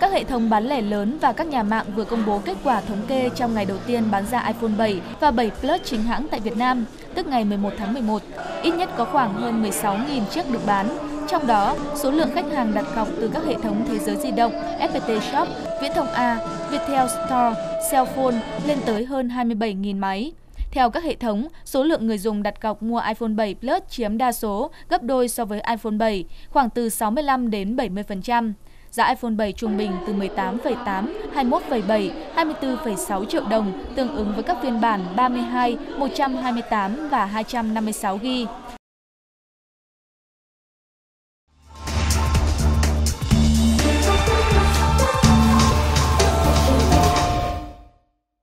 Các hệ thống bán lẻ lớn và các nhà mạng vừa công bố kết quả thống kê trong ngày đầu tiên bán ra iPhone 7 và 7 Plus chính hãng tại Việt Nam, tức ngày 11 tháng 11. Ít nhất có khoảng hơn 16.000 chiếc được bán. Trong đó, số lượng khách hàng đặt cọc từ các hệ thống thế giới di động, FPT Shop, Viễn thông A, Viettel Store, Cellphone lên tới hơn 27.000 máy. Theo các hệ thống, số lượng người dùng đặt cọc mua iPhone 7 Plus chiếm đa số, gấp đôi so với iPhone 7, khoảng từ 65 đến 70%. Giá iPhone 7 trung bình từ 18,8, 21,7, 24,6 triệu đồng, tương ứng với các phiên bản 32, 128 và 256 GB.